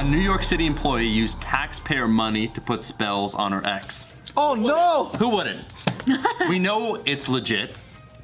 A New York City employee used taxpayer money to put spells on her ex. Oh no! Who wouldn't? we know it's legit.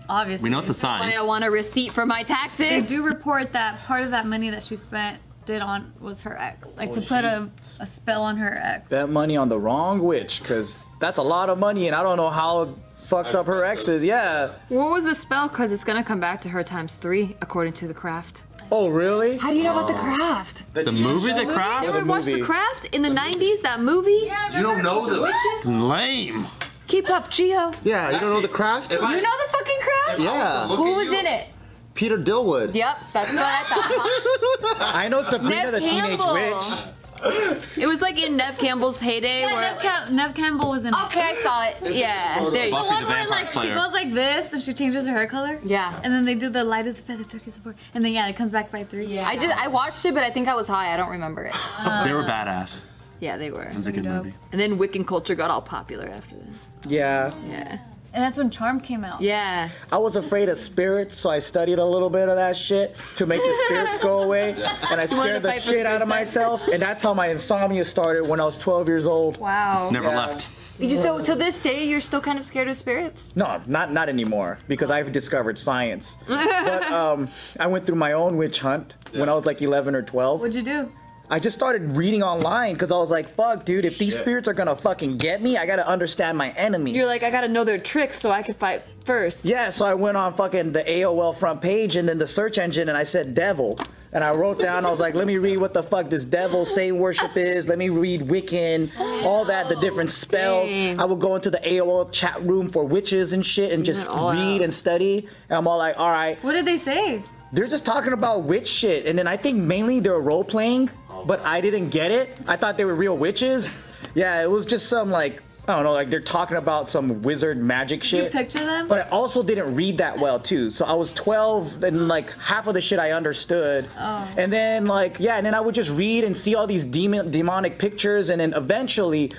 Obviously. We know it's a Why. I want a receipt for my taxes. They do report that part of that money that she spent did on was her ex, like to put a, a spell on her ex. That money on the wrong witch, cause that's a lot of money, and I don't know how fucked up her ex is. Yeah. What was the spell? Because it's gonna come back to her times three, according to the craft. Oh really? How do you know about the oh. craft? The movie The You Craft? ever the watched the craft in the 90s? That movie? You don't know the lame. Keep up, Geo. Yeah, you don't know the craft? You know the fucking craft? Yeah. Who was in it? Peter Dillwood. Yep, that's what I thought. Huh? I know Sabrina Neve the Teenage Witch. It was like in Neve Campbell's heyday. Yeah, where Neve, Cam- Neve Campbell was in it. Okay, I saw it. Yeah, there you go. The one the where Vampire like she goes like this and she changes her hair color. Yeah. And then they do the light as a feather, dark as a board, and then yeah, it comes back by three. Yeah. I just I watched it, but I think I was high. I don't remember it. They were uh, badass. Yeah, they were. It was a good dope. movie. And then Wiccan culture got all popular after that. Yeah. Yeah. And that's when Charm came out. Yeah. I was afraid of spirits, so I studied a little bit of that shit to make the spirits go away. And I scared the shit out of princess? myself. And that's how my insomnia started when I was 12 years old. Wow. Never Yeah. left. You, so to this day, you're still kind of scared of spirits? No, not not anymore because I've discovered science. but um, I went through my own witch hunt when I was like 11 or 12. What'd you do? I just started reading online because I was like, fuck, dude, if these spirits are gonna fucking get me, I gotta understand my enemy. You're like, I gotta know their tricks so I can fight first. Yeah, so I went on fucking the AOL front page and then the search engine and I said devil. And I wrote down, I was like, let me read what the fuck this devil say worship is. Let me read Wiccan, all that, the different spells. Dang. I would go into the AOL chat room for witches and shit and just read out. and study. And I'm all like, all right, What did they say? they're just talking about witch shit. And then I think mainly they're role playing, but I didn't get it. I thought they were real witches. Yeah, it was just some like, I don't know, like they're talking about some wizard magic Did you shit. picture them? But I also didn't read that well too. So I was 12 and like half of the shit I understood. Oh. And then like yeah, and then I would just read and see all these demon demonic pictures and then eventually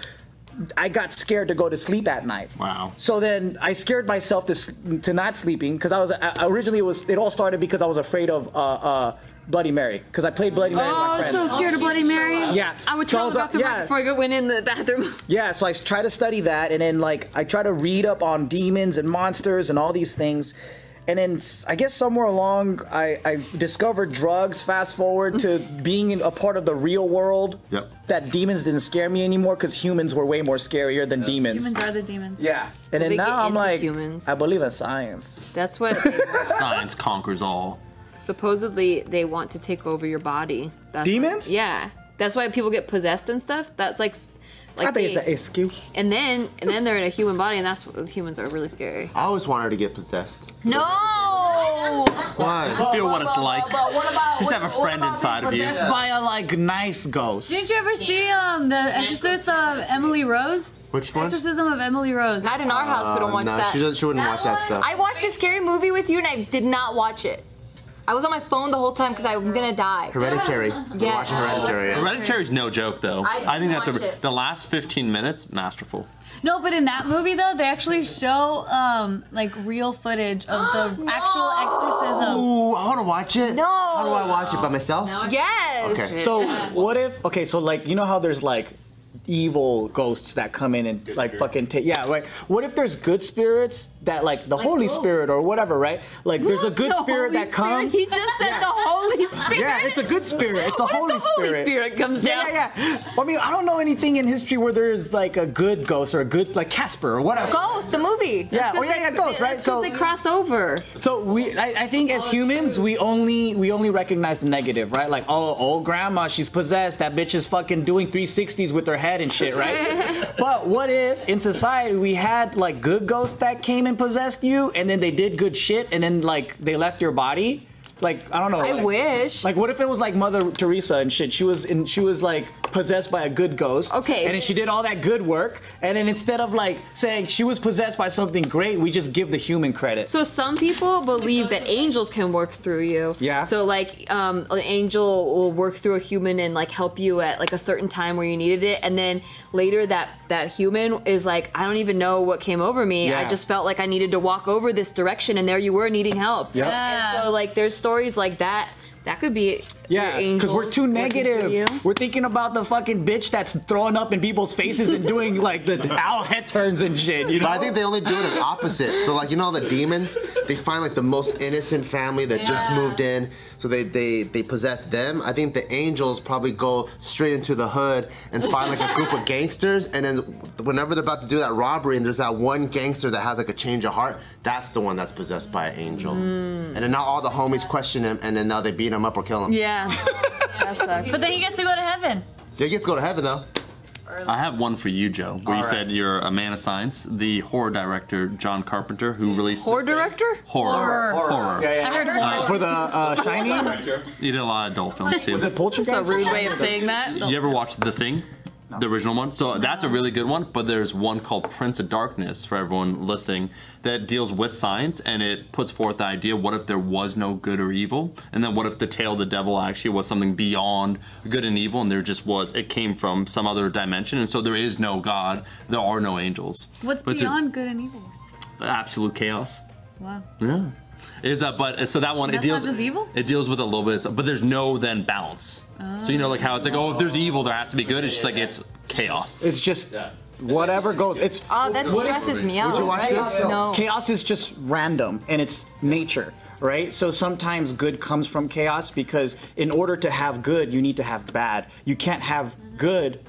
I got scared to go to sleep at night. Wow. So then I scared myself to to not sleeping because I was uh, originally it was it all started because I was afraid of uh, uh, Bloody Mary because I played Bloody Mary with Oh, my I was friends. so scared of Bloody Mary. Yeah. I would So I try was the like- bathroom yeah. right before I go- went in the bathroom. Yeah, so I try to study that, and then like I try to read up on demons and monsters and all these things, and then I guess somewhere along I, I discovered drugs. Fast forward to being a part of the real world. Yep. That demons didn't scare me anymore because humans were way more scarier than demons. Humans are the demons. Yeah, and then now I'm like, humans. I believe in science. That's what Science conquers all. supposedly they want to take over your body. That's Demons? why- yeah. That's why people get possessed and stuff. That's like, s- like I think it's they- an excuse. and then and then they're in a human body, and that's what humans are really scary. I always wanted to get possessed. No. Why? Feel what it's like. Just have a friend inside of you. Possessed by a like nice ghost. Didn't you ever see um the Exorcist of Emily Rose? Which one? Exorcism of Emily Rose. Not in our house. we don't Uh, watch no, that. she, doesn't, she wouldn't watch that stuff. I watched a scary movie with you, and I did not watch it. I was on my phone the whole time because I'm gonna die. Hereditary. We're Yes. watching Hereditary. yeah. Hereditary's no joke though. I I, think that's watched a, it. the last 15 minutes masterful. No, but in that movie though, they actually show um like real footage of the actual exorcism. Ooh, I want to watch it. No. How do I watch it by myself? Yes. Okay. So what if okay, so like you know how there's like evil ghosts that come in and like fucking take yeah right what if there's good spirits that like the holy spirit or whatever right like there's a good The spirit Holy that comes He just said the Holy Spirit. yeah it's a good spirit it's a What if holy the Holy spirit Spirit comes down. yeah, yeah, yeah. I mean, I don't know anything in history where there's like a good ghost or a good like Casper or whatever. Ghost, the movie. Yeah, oh yeah, yeah, ghost, right? So So, they cross over. so we, I, I think as humans, we only we only recognize the negative, right? Like, oh, old grandma, she's possessed. That bitch is fucking doing 360s with her head and shit, right? but what if in society we had like good ghosts that came and possessed you, and then they did good shit, and then like they left your body? Like, I don't know. I like- wish. Like, what if it was like Mother Teresa and shit? She was in, she was like possessed by a good ghost. Okay. And then she did all that good work, and then instead of like saying she was possessed by something great, we just give the human credit. So some people believe that angels can work through you. Yeah. So like um, an angel will work through a human and like help you at like a certain time where you needed it, and then later that that human is like, I don't even know what came over me. I just felt like I needed to walk over this direction, and there you were needing help. Yep. And so like there's stories like that That could be Yeah, because we're too negative. We're thinking about the fucking bitch that's throwing up in people's faces and doing like the owl head turns and shit. You know? But I think they only do it in opposite. So like you know the demons, they find like the most innocent family that just moved in, so they they they possess them. I think the angels probably go straight into the hood and find like a group of gangsters, and then whenever they're about to do that robbery, and there's that one gangster that has like a change of heart, that's the one that's possessed by an angel. And then now all the homies question him, and then now they beat him up or kill him. Yeah. That sucks. But then he gets to go to heaven. Yeah, he gets to go to heaven though. I have one for you, Joe, where you All said you're a man of science. The horror director John Carpenter, who released Horror director? horror, Horror. horror. yeah, yeah. I heard horror. For the uh, Shining, He did a lot of adult films too. was it Poltergeist? That's a rude way of saying that. You ever watched The Thing? The original one. So that's a really good one, but there's one called Prince of Darkness for everyone listening that deals with science and it puts forth the idea what if there was no good or evil? And then what if the tail of the devil actually was something beyond good and evil and there just was, it came from some other dimension and so there is no God, there are no angels. What's But it's a- beyond good and evil? Absolute chaos. Wow. Yeah. Is that but uh, so that one it deals just evil? it deals with a little bit but there's no then balance. So you know like how it's like oh if there's evil there has to be good it's just like it's chaos. It's just whatever goes. It's Oh, that stresses me out. Would you watch right? this? No. chaos is just random and it's nature right so sometimes good comes from chaos because in order to have good you need to have bad you can't have good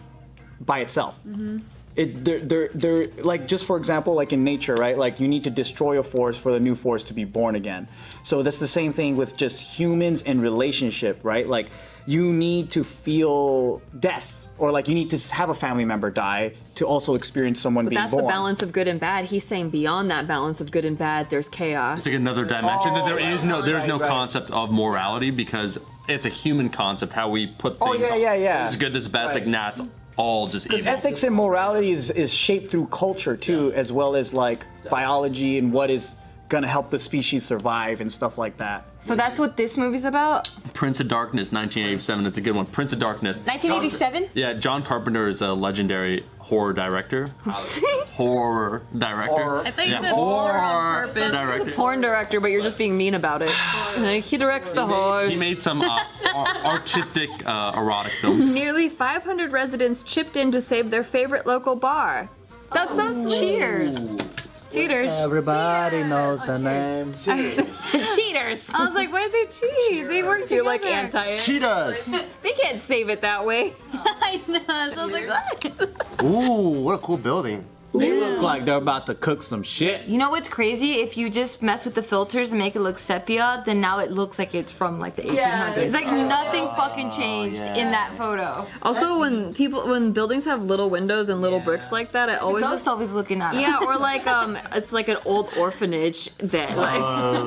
by itself mm-hmm. It they're, they're, they're like just for example like in nature right like you need to destroy a forest for the new forest to be born again so that's the same thing with just humans and relationship right like you need to feel death or like you need to have a family member die to also experience someone But being that's born the balance of good and bad. He's saying beyond that balance of good and bad, there's chaos. It's like another dimension that there oh, is no there's no right. concept of morality because it's a human concept how we put oh, things Oh, yeah, yeah, yeah. This is good, this is bad. It's like Right. nah, it's all just Because evil. ethics and morality is, is shaped through culture too, as well as like biology and what is gonna help the species survive and stuff like that. So that's what this movie's about? Prince of Darkness 1987 is a good one. Prince of Darkness. 1987? Yeah, John Carpenter is a legendary horror director. horror director. I think yeah, it's horror on purpose. director. Porn director, but you're just being mean about it. Like, he directs the horse. He made some uh, artistic uh, erotic films. Nearly 500 residents chipped in to save their favorite local bar. That's so sweet. Cheers. Cheaters. Everybody knows the name. Cheaters. I was like, why did they cheat? They worked You're like anti it. Cheetahs. They can't save it that way. I know. So I was like, what? Ooh, what a cool building. They look like they're about to cook some shit. You know what's crazy? If you just mess with the filters and make it look sepia, then now it looks like it's from like the 1800s. Yeah. It's like nothing fucking changed in that photo. Also, when people, when buildings have little windows and little bricks like that, I always Ghost always looking at us. yeah, or like um, it's like an old orphanage that like Oh,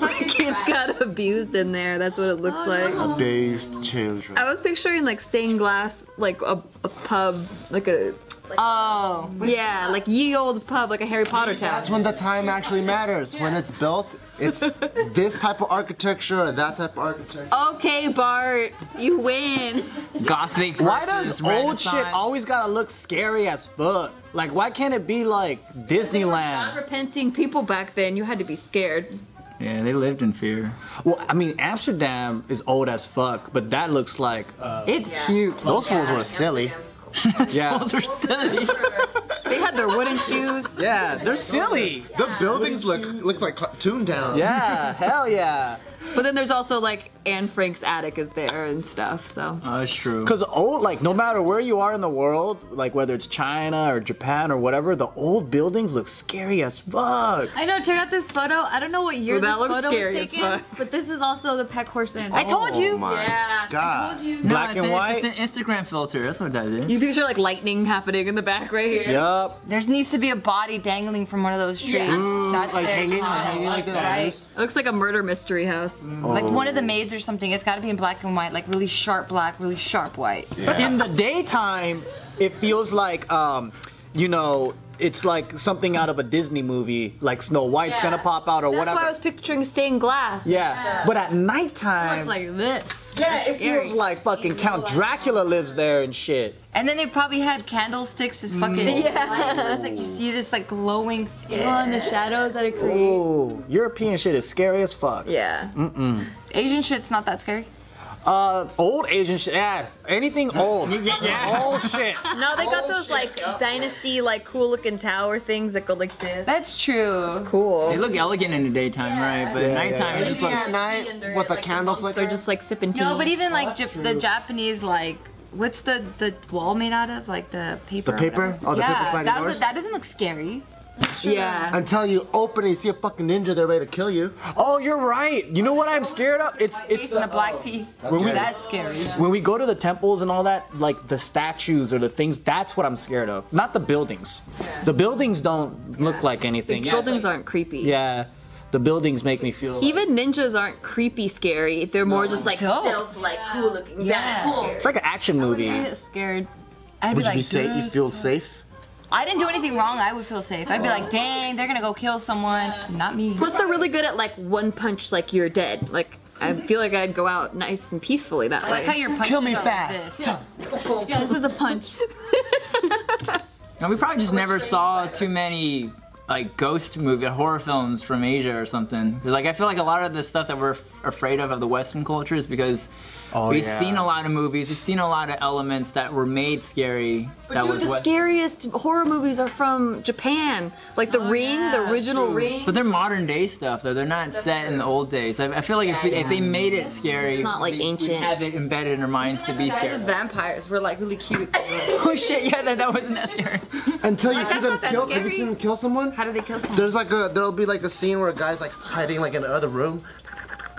right. kids got abused in there. That's what it looks like. Abused children. I was picturing like stained glass, like a, a pub, like a Oh. yeah, like ye old pub, like a Harry Potter town. That's when the time actually matters. When it's built, it's this type of architecture or that type of architecture. Okay, Bart, you win. Gothic. Why does old shit always gotta look scary as fuck? Like, why can't it be like Disneyland? Not repenting people back then, you had to be scared. Yeah, they lived in fear. Well, I mean, Amsterdam is old as fuck, but that looks like, uh, It's cute. Those fools were silly. yeah, They had their wooden shoes. yeah, they're silly. The buildings look looks like cartoon town. Yeah, hell yeah. But then there's also like Anne Frank's attic is there and stuff. So Oh, that's true. Because old, like, no matter where you are in the world, like whether it's China or Japan or whatever, the old buildings look scary as fuck. I know. Check out this photo. I don't know what year Well, that this looks photo scary was taken, but this is also the Peck Horse Inn. I told you. Oh my yeah. God. No, Black it's and a- white. It's an Instagram filter. That's what that is. You picture like lightning happening in the back right here. Yep. There needs to be a body dangling from one of those trees. That's Like hanging, like hanging like that. right? It looks like a murder mystery house. Like one of the maids or something. It's got to be in black and white, like really sharp black, really sharp white. In the daytime, it feels like, um, you know, it's like something out of a Disney movie, like Snow White's Yeah. gonna pop out or That's whatever. why I was picturing stained glass. yeah. but at nighttime, it Looks like this. yeah, it feels like fucking Count Dracula lives there and shit. And then they probably had candlesticks as fucking Yeah. lights. It's like you see this like glowing. Oh, and the shadows that it creates. Ooh, European shit is scary as fuck. Yeah. Mm mm. Asian shit's not that scary. Uh, old Asian shit. Yeah, anything old. yeah. Old shit. No, they got those like dynasty, like cool looking tower things that go like this. That's true. They cool. They look elegant in the daytime, right? But Yeah, at nighttime, yeah. it just Yeah, looks. at night with a candle They're just like sipping tea. No, but even like Jap- the Japanese like. What's the the wall made out of? Like the paper. The paper? whatever? Oh, the paper yeah, sliding that, doors? that doesn't look scary. Yeah. Until you open it, you see a fucking ninja they're ready to kill you. Oh, you're right. You know what I'm scared of? It's it's Face and the black teeth. That's scary. when we go to the temples and all that, like the statues or the things. That's what I'm scared of. Not the buildings. The buildings don't look like anything. Yeah, it's Buildings like- aren't creepy. Yeah, the buildings make me feel. Like, Even ninjas aren't creepy scary. They're more just like Dope. stealth, like cool looking. Yeah. Cool. it's like an action movie. I get scared. I'd Would be you be like, safe? You feel safe? I didn't do anything wrong. I would feel safe. I'd be like, dang, they're gonna go kill someone. Not me. Plus, they're really good at like one punch, like you're dead. Like I feel like I'd go out nice and peacefully that I like how way. your punches Kill me are like fast. this. Yeah, this is a punch. And we probably just never saw too many like ghost movie horror films from Asia or something. Like I feel like a lot of the stuff that we're afraid of of the Western culture is because Oh, we've yeah. seen a lot of movies, we've seen a lot of elements that were made scary. that Dude, was the what- scariest horror movies are from Japan. Like The oh, Ring, the original Ring. But they're modern day stuff though. They're not set in the old days. I, I feel like if, if they made it scary, It's not like we- we'd ancient. have it embedded in our minds to be Guys, scary. as vampires, we're like really cute. oh shit! Yeah, that, that wasn't that scary. Until you see them not that kill. Have you seen them kill someone? How do they kill someone? There's like a there'll be like a scene where a guy's like hiding like in another room,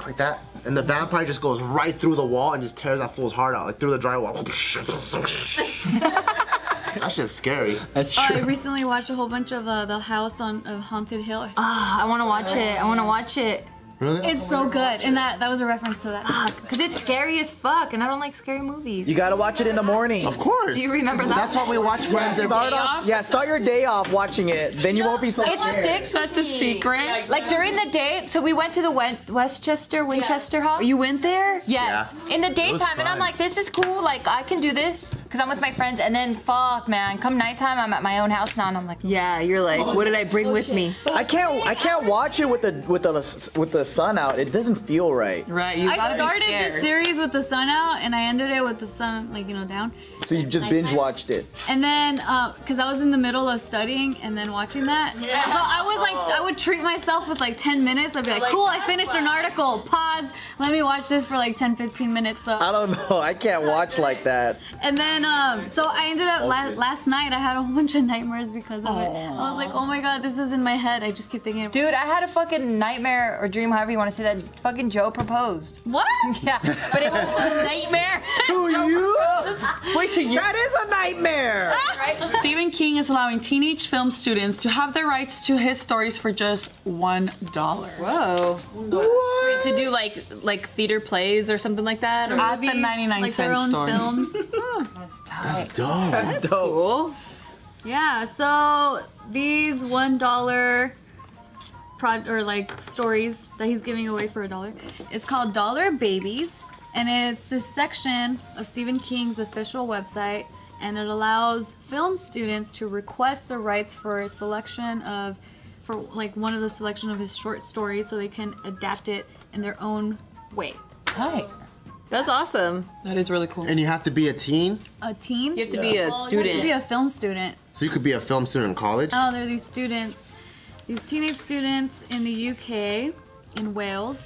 like that, and the vampire just goes right through the wall and just tears that fool's heart out, like through the drywall. that shit's scary. That's Oh, I recently watched a whole bunch of uh, the House on of Haunted Hill. Ah, I want to watch it. I want to watch it. Really? It's so good, and that that was a reference to that. Cause it's scary as fuck, and I don't like scary movies. You gotta watch it in the morning. Of course. Do you remember that That's one? why we watch Friends every Start off, yeah, start your day off watching it. Then you won't be so It scared. sticks with That's a me. secret. Like during the day, so we went to the Westchester Winchester Hall. You went there? Yes, in the daytime, and I'm like, this is cool. Like I can do this because I'm with my friends. And then, fuck, man, come nighttime, I'm at my own house now, and I'm like, Yeah, you're like, what did I bring with me? I can't I can't watch it with the with the with the sun out. It doesn't feel right. Right, you I gotta started be the series with the sun out, and I ended it with the sun, like you know, down. So you just binge watched it. And then, because I was in the middle of studying and then watching that, yeah. so I would like, I would treat myself with like 10 minutes. I'd be like, cool, I finished an article. Pause. Let me watch this for like 10, 15 minutes. So, I don't know. I can't watch like that. and then, um, so I ended up la- last night. I had a whole bunch of nightmares because of it. I was like, oh my god, this is in my head. I just keep thinking. Dude, I had a fucking nightmare or dream, however you want to say that. Fucking Joe proposed. what? Yeah, but it was a nightmare. To you? Wait to you. That is a nightmare. right? Stephen King is allowing teenage film students to have the rights to his stories for just one dollar. Whoa. What? To do like like theater plays or something like that? Or At the Movies, 99 like their cent own store. films. That's dope. That's dope. cool. Yeah, so these one dollar pro or like stories that he's giving away for a dollar. It's called Dollar Babies, and it's this section of Stephen King's official website, and it allows film students to request the rights for a selection of for like one of the selection of his short stories so they can adapt it in their own way. Tight. That's awesome. That is really cool. And you have to be a teen, A teen? You have to be a Well, you have to be a film student. so you could be a film student in college. Oh, there are these students, these teenage students in the UK, in Wales,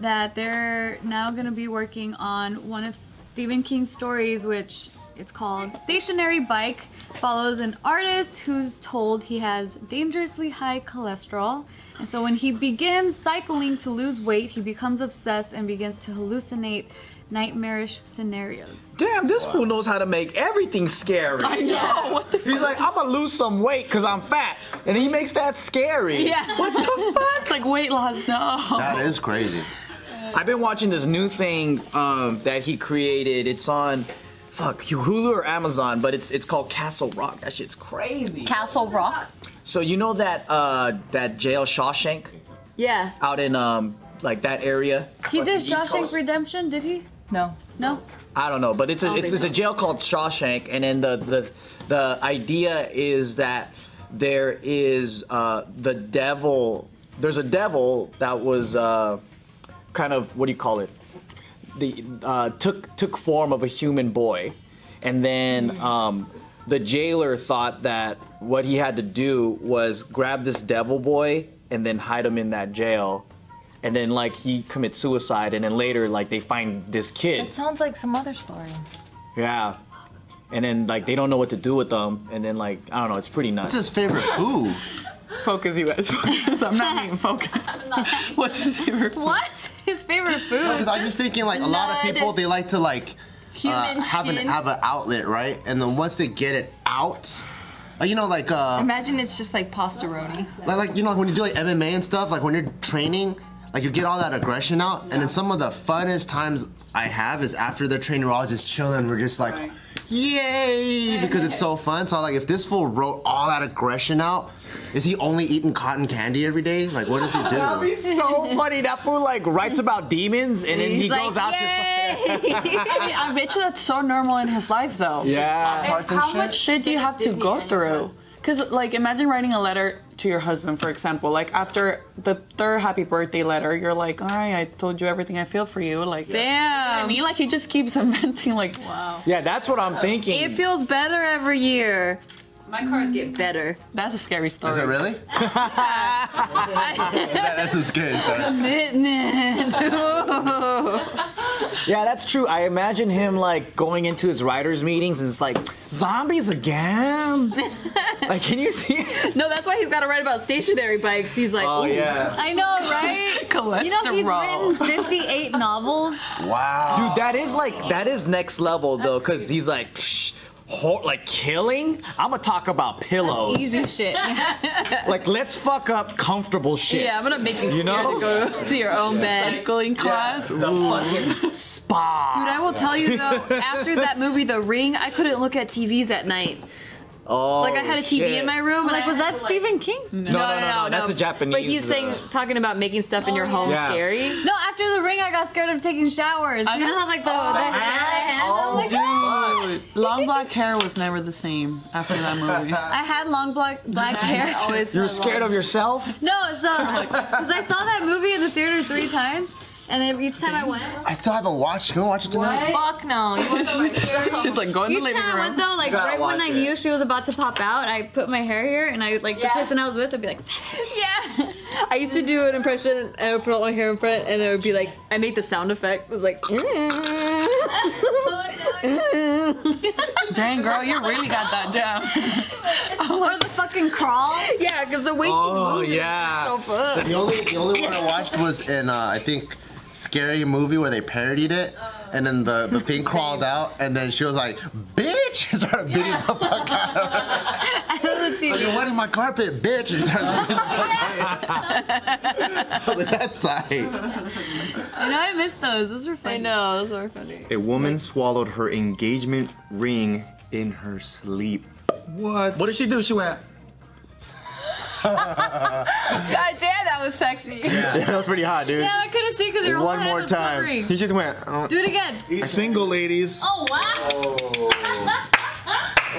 that they're now going to be working on one of Stephen King's stories, which it's called Stationary Bike. Follows an artist who's told he has dangerously high cholesterol. And so when he begins cycling to lose weight, he becomes obsessed and begins to hallucinate nightmarish scenarios. Damn, this fool knows how to make everything scary. I know. What the He's like, I'm gonna lose some weight because I'm fat. And he makes that scary. Yeah. What the fuck? It's like weight loss. No. that is crazy. I've been watching this new thing um, that he created. It's on fuck Hulu or Amazon, but it's it's called Castle Rock. That shit's crazy. Castle Rock. So you know that uh that jail Shawshank Yeah. out in um like that area. He Like, did Shawshank Coast? Redemption, did he? No. No. I don't know, but it's a it's, it's a jail called Shawshank, and then the the the idea is that there is uh, the devil. There's a devil that was uh, kind of what do you call it? The uh, took took form of a human boy, and then um, the jailer thought that what he had to do was grab this devil boy and then hide him in that jail. And then like he commits suicide, and then later like they find this kid. It sounds like some other story. Yeah. And then like they don't know what to do with them, and then like I don't know, it's pretty nuts. What's his favorite food? Focus, you guys. Focus. I'm not being focused. What's his favorite? food? What? His favorite food? Because I'm just thinking like a lot of people they like to like uh, Human have an have an outlet, right? And then once they get it out, uh, you know, like uh, Imagine it's just like pastaroni. like, like you know when you do like MMA and stuff, like when you're training, like you get all that aggression out, and then some of the funnest times I have is after the training, we're all just chilling, we're just like, Right. Yay, because it's so fun. So like, if this fool wrote all that aggression out, is he only eating cotton candy every day? Like, what does he do? That'd be do? so funny. That fool like writes about demons, and then he He's goes like, out to. I mean, I bet you that's so normal in his life, though. Yeah. Tarts and How shit? much shit do you have to go through? Because, like, imagine writing a letter to your husband, for example. Like, after the third happy birthday letter, you're like, all right, I told you everything I feel for you. Like, I Damn. mean, like, he just keeps inventing, like, Wow. Yeah, that's what I'm thinking. It feels better every year. My cars get better. that's a scary story. Is it really? That's a scary story. Commitment. Yeah, that's true. I imagine him like going into his writers' meetings and it's like, zombies again? like, can you see? No, that's why he's got to write about stationary bikes. He's like, Oh yeah. I know, right? You know he's written 58 novels. Wow. Dude, that is like that is next level though, cause he's like, Psh, ho- like killing. I'm gonna talk about pillows. Easy shit. Like, let's fuck up comfortable shit. Yeah, I'm gonna make you You scared know? to go to, to your own bed. Cycling class. The fucking spa. Dude, I will tell you though, after that movie, The Ring, I couldn't look at TVs at night. Oh, Like I had a TV shit. in my room. Like, was that to, like- Stephen King? No, no, no, no, that's a Japanese. But he's saying uh, talking about making stuff in your Oh, home yeah. scary. No, after the ring, I got scared of taking showers. I you know know. how like the, the, hand, I was like, Dude, long black hair was never the same after that movie. I had long black black hair. Always You're scared of yourself? No, so because I saw that movie in the theater three times, and then each time I went, I still haven't watched. Go watch it tonight? Fuck no. You want to She's like, go in the each living time I went though, like gotta right when I it. knew she was about to pop out, I put my hair here, and I would like Yeah. the person I was with would be like, Yeah. I used to do an impression and I would put all my hair in front and it would be like I made the sound effect. It was like Dang, girl, you really got that down. or the fucking crawl. Yeah, because the way Oh, she moves yeah. is so fun. The only the only one I watched was in uh, I think Scary Movie where they parodied it, oh. and then the, the thing crawled out, and then she was like, "Bitch!" and started beating the fuck out of her. I know the Like, You're wetting my carpet, bitch! And started beating the fuck out of her. I was like, That's tight. I know I missed those. Those were funny. I know, those were funny. A woman swallowed her engagement ring in her sleep. What? What did she do? She went. God damn, that was sexy. Yeah, that was pretty hot, dude. Yeah, I couldn't see because your whole One more time. covering. He just went. uh, Do it again. Single ladies, Oh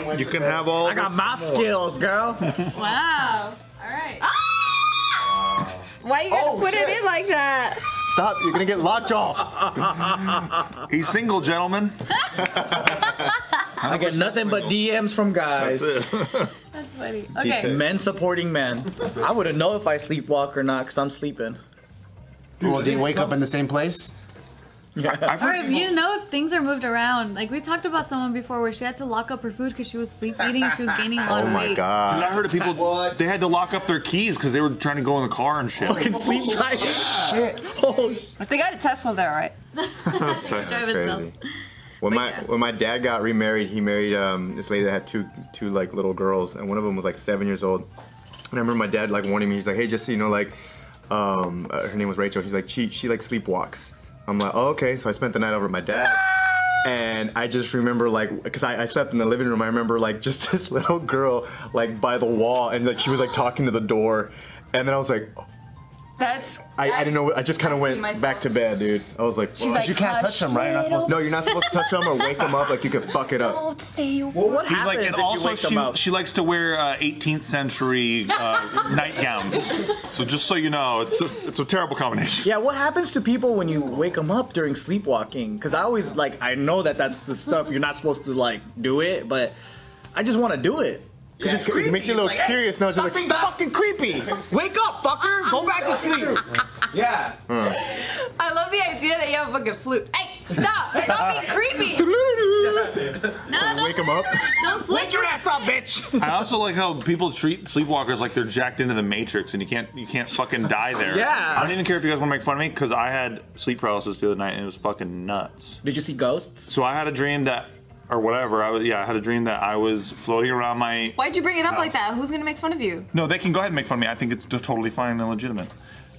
wow. you can have all. I got this mouth skills, girl. Wow. All right. Why you gotta Oh, put shit. it in like that? Stop! You're gonna get lockjaw. He's single, gentlemen. I get nothing but DMs from guys. That's funny. Okay. Men supporting men. I wouldn't know if I sleepwalk or not because I'm sleeping. Well, do you wake up in the same place? I've Or heard if you know if things are moved around, like we talked about someone before where she had to lock up her food because she was sleep eating, she was gaining a lot Oh of my weight. I heard of people they had to lock up their keys because they were trying to go in the car and shit. Fucking oh, sleep tight. Shit. Oh, sh- They got a Tesla there, right? That's, that's Drive itself. When my yeah. when my dad got remarried, he married um, this lady that had two two like little girls, and one of them was like seven years old. And I remember my dad like warning me. He's like, "Hey, just so you know, like, um, uh, her name was Rachel. She's like, she she like sleepwalks." I'm like, "Oh, okay." So I spent the night over at my dad. And I just remember like, cause I, I slept in the living room. I remember like just this little girl like by the wall, and like she was like talking to the door, and then I was like, That's. I, I didn't know. I just kind of went myself. back to bed, dude. I was like, She's like, You can't touch them, right? You're not supposed to. no, you're not supposed to touch them or wake them up. Like you could fuck it up. Don't say. Well, what He's happens like, if and you also wake them she, up? she likes to wear uh, 18th century uh, nightgowns. So just so you know, it's a, it's a terrible combination. Yeah, what happens to people when you wake them up during sleepwalking? Because I always like I know that that's the stuff you're not supposed to like do it, but I just want to do it because it's creepy. it makes you a little It's like, curious Hey, now, just like, something's stop. fucking creepy. Wake up, fucker. Go back to sleep. Yeah. I love the idea that you have a fucking flute. Hey, stop! Stop being creepy. No, no, Wake them up. don't flip Wake your ass up, bitch. I also like how people treat sleepwalkers like they're jacked into the Matrix, and you can't you can't fucking die there. Yeah. I don't even care if you guys want to make fun of me because I had sleep paralysis the other night and it was fucking nuts. Did you see ghosts? So I had a dream that, or whatever. I was yeah, I had a dream that I was floating around my. Why'd you bring it up like that? Who's gonna make fun of you? No, they can go ahead and make fun of me. I think it's totally fine and legitimate.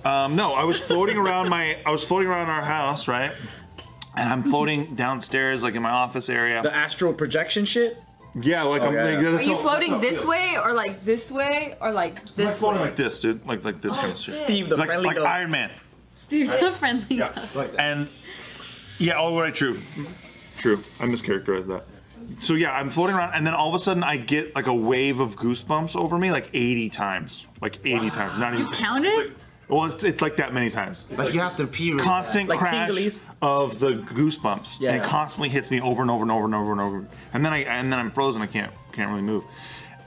Um, no, I was floating around my. I was floating around our house, right? And I'm floating downstairs, like in my office area. The astral projection shit. yeah, like I'm. yeah, like, yeah. Are you how- floating that's how it this feels. way or like this way or like this? I'm this floating way? like this, dude. Like like this kind of shit. Steve, the like friendly like ghost. Iron Man. Steve's a friendly Yeah. guy. And yeah, all the way true. True. I mischaracterized that. So yeah, I'm floating around, and then all of a sudden I get like a wave of goosebumps over me, like 80 times, like 80 times. Not even. You Counted? Well, it's, it's like that many times. Like you have to pee. Really Constant Like crash tinglies? of the goosebumps. Yeah. And it constantly hits me over and over and over and over and over. And then I and then I'm frozen. I can't can't really move.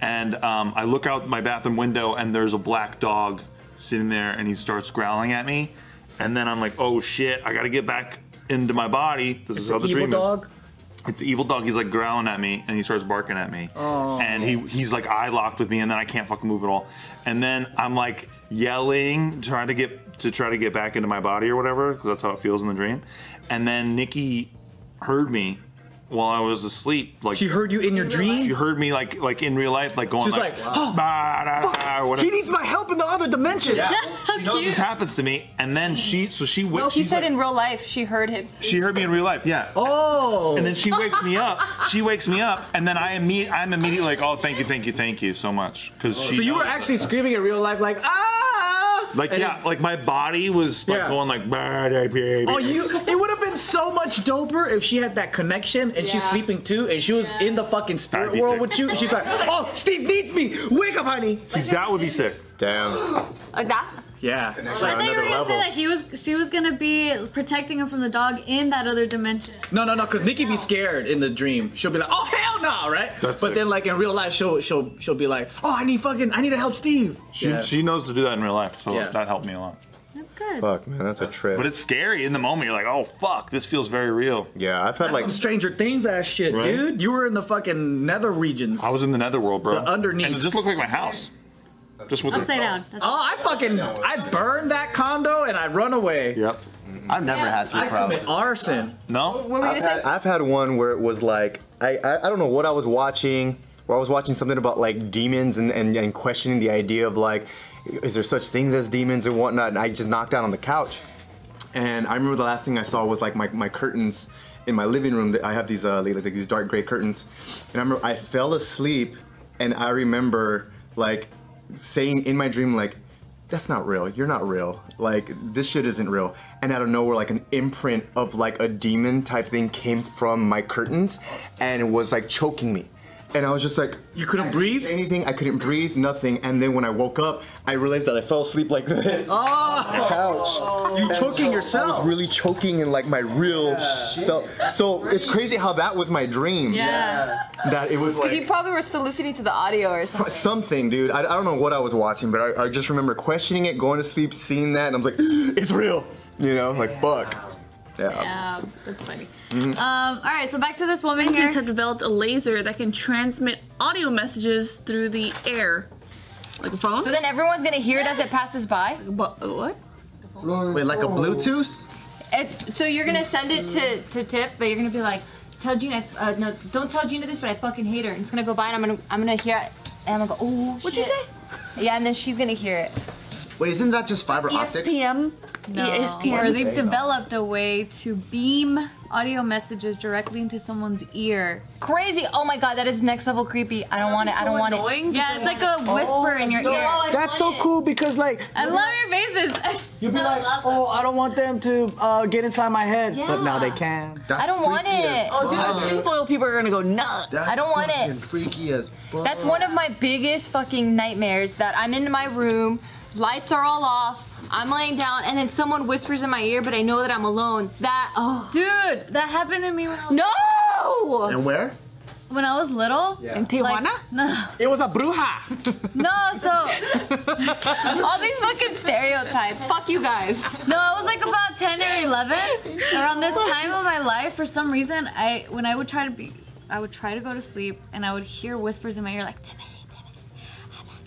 And um, I look out my bathroom window, and there's a black dog sitting there, and he starts growling at me. And then I'm like, oh shit, I gotta get back into my body. This is how the Evil dream dog. is. It's an evil dog. He's like growling at me, and he starts barking at me. Oh. And he he's like eye locked with me, and then I can't fucking move at all. And then I'm like yelling, trying to get to try to get back into my body or whatever, because that's how it feels in the dream. And then Nikki heard me while I was asleep. Like She heard you in your dream. she heard me like like in real life, like going She's like, like, oh, "Bah, da, da," or whatever. He needs my help in the other dimension. Yeah, She knows this happens to me, and then she so she No, wakes. he said in real life she heard him. She heard me in real life, yeah. Oh. And then she wakes me up. She wakes me up, and then I imme- I'm immediately like, oh, thank you, thank you, thank you so much, because she. So you were actually screaming in real life, like ah! like And yeah, like my body was like Yeah. going like. "Bah, da, baby." Oh, you! It would have been so much doper if she had that connection and she's Yeah. sleeping too, and she was in the fucking That'd spirit be world sick. with you, and she's like, "Oh, Steve needs me. Wake up, honey." See, that would be sick. Damn. Like that? Yeah. I thought you were another gonna level. say that he was she was gonna be protecting him from the dog in that other dimension. No, no, no, because Nikki be scared in the dream. She'll be like, "Oh hell no!" Right? That's but sick. then like in real life, she'll she'll she'll be like, "Oh, I need fucking, I need to help Steve." She, Yeah. she knows to do that in real life, so Yeah. that helped me a lot. That's good. Fuck, man, that's a trip. But it's scary in the moment. You're like, oh fuck, this feels very real. yeah, I've had That's like some Stranger Things ass shit, Right? dude. You were in the fucking nether regions. I was in the netherworld, bro. The underneath. And it just looked like my house. Just with Upside the, down. That's Oh, I fucking, I burned that condo and I run away. Yep. I've never had sleep I paralysis. arson. No. What were you I've gonna say? had, I've had one where it was like I, I I don't know what I was watching, where I was watching something about like demons and, and, and questioning the idea of like, is there such things as demons and whatnot? And I just knocked out on the couch. And I remember the last thing I saw was like my, my curtains in my living room. I have these uh like, these dark gray curtains, and I remember I fell asleep, and I remember like saying in my dream like that's not real. You're not real. Like this shit isn't real. And out of nowhere, like an imprint of like a demon type thing came from my curtains, and it was like choking me. And I was just like, You couldn't breathe? anything. I couldn't breathe, nothing. And then when I woke up, I realized that I fell asleep like this oh. on the couch. You choking I yourself. was really choking in like my real so so it's crazy how that was my dream. yeah. That it was like. Because you probably were still listening to the audio or something. something, dude. I, I don't know what I was watching, but I, I just remember questioning it, going to sleep, seeing that, and I was like, it's real. You know, like fuck. Yeah. Yeah, that's funny. Um, all right, so back to this woman Scientists here. have developed a laser that can transmit audio messages through the air. Like a phone? So then everyone's gonna hear it as it passes by. But, what? Wait, like a Bluetooth? It, so you're gonna send it to, to Tiff, but you're gonna be like, tell Gina, uh, no, don't tell Gina this, but I fucking hate her. And it's gonna go by, and I'm gonna, I'm gonna hear it, and I'm gonna go, oh, What'd you say? Yeah, and then she's gonna hear it. Wait, isn't that just fiber optic? ESPN. No. ESPN. Or they've developed a way to beam audio messages directly into someone's ear. Crazy. Oh my god, that is next level creepy. I don't want it. I don't want it. Yeah, it's like a whisper in your ear. That's so cool because like I love your faces. you'll be like, oh, I don't want them to uh, get inside my head, but now they can. That's I don't want it. Oh, dude, fuck. the tinfoil people are gonna go nuts. That's I don't want it. Freaky as fuck. That's one of my biggest fucking nightmares that I'm in my room, lights are all off, I'm laying down, and then someone whispers in my ear, but I know that I'm alone. That, oh. Dude, that happened to me when I was, No! And where? when I was little. In Tijuana? Like, no, It was a bruja. no, so All these fucking stereotypes. Fuck you guys. No, I was like about 10 or 11. Around this time of my life, for some reason, I when I would try to be, I would try to go to sleep, and I would hear whispers in my ear like, Timothy, Timothy, I'm not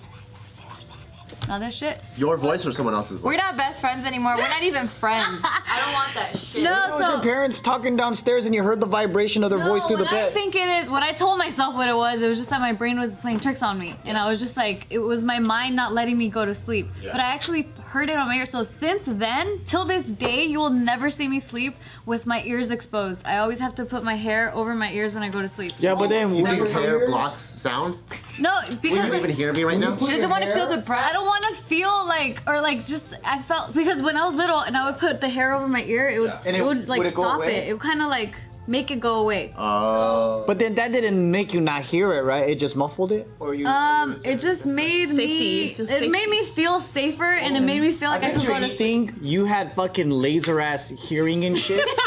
and all that shit. Your voice or someone else's voice? We're not best friends anymore. We're not even friends. I don't want that shit. No, was your so. parents talking downstairs and you heard the vibration of their voice through the what I think it is, what I told myself what it was, it was just that my brain was playing tricks on me. And I was just like, it was my mind not letting me go to sleep. But I actually heard it on my ear. So since then, till this day, you will never see me sleep with my ears exposed. I always have to put my hair over my ears when I go to sleep. yeah, but then You when think hair blocks sound? No, Will because you can't even hear me right now? She doesn't want to feel the breath. I don't want to feel like, or like, just I felt because when I was little and I would put the hair over my ear, it would, And it, it- would like would it stop away? it. It would kind of like make it go away. Oh. But then that didn't make you not hear it, right? It just muffled it, or you? Um, it just made Safety. me. It feels made me feel safer, and it made me feel like I, I bet could you go to sleep. anything you had fucking laser ass hearing and shit.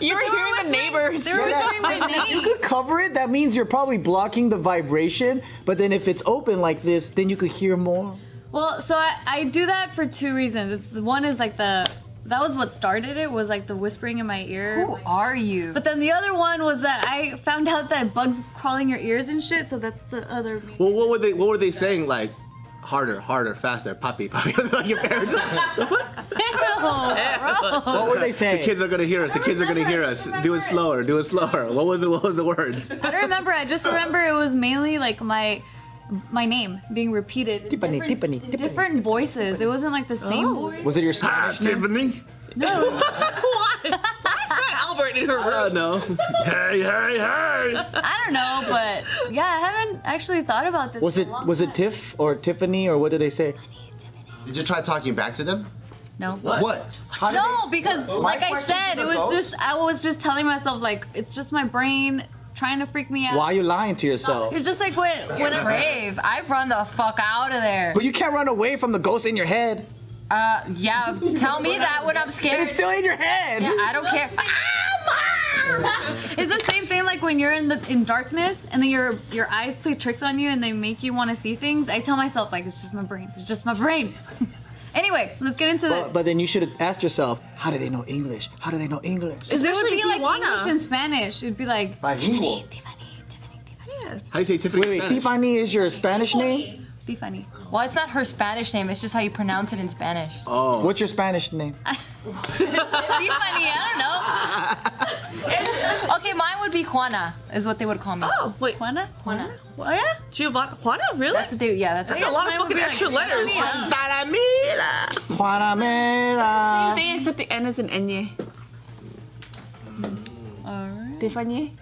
You were hearing the neighbors. They were whispering my If you could cover it, that means you're probably blocking the vibration. But then if it's open like this, then you could hear more. Well, so I, I do that for two reasons. One is like the that was what started it was like the whispering in my ear. Who are you? But then the other one was that I found out that bugs crawling your ears and shit. So that's the other. Well, what were they? What were they saying? Like, harder, harder, faster, puppy, puppy. like your parents. What were they saying? the kids are gonna hear us. The kids are gonna hear us. Do it slower. Do it slower. What was it? What was the words? I don't remember. I just remember it was mainly like my my name being repeated. Tiffany, different- Tiffany, in Tiffany. different voices. It wasn't like the same oh. voice. Was it your Spanish ah, name? Tiffany. No. Why? Why is Fat Albert in her I don't know. hey, hey, hey. I don't know, but yeah, I haven't actually thought about this. Was in it a long was it. Tiff or Tiffany or what did they say? Tiffany. Did you try talking back to them? No. What? How did No, because like I said, it was ghost? just I was just telling myself like it's just my brain trying to freak me out. Why are you lying to yourself? It's just like when when I, Brave. I run the fuck out of there. But you can't run away from the ghost in your head. Uh, yeah. Tell me that when I'm scared It's scared. still in your head. Yeah, I don't care. it's the same thing like when you're in the in darkness and then your your eyes play tricks on you and they make you want to see things. I tell myself like it's just my brain. It's just my brain. anyway, let's get into But, this. but then you should have asked yourself, how do they know English? How do they know English? There would be like Tijuana. English and Spanish. It'd be like Bilingual. Yes. How do you say Tiffany? Wait, wait, Tiffany is your Spanish name? Be funny. Well, it's not her Spanish name. It's just how you pronounce it in Spanish. Oh. What's your Spanish name? be funny. I don't know. Okay, mine would be Juana, is what they would call me. Oh, wait. Juana? Juana. Oh yeah? Giovanna? Juana? Really? That's what they. Yeah, that's. That's a lot of fucking be like extra letters. Stephania. Juanamera. Same thing except the N is an Enye. Alright. Tiffany?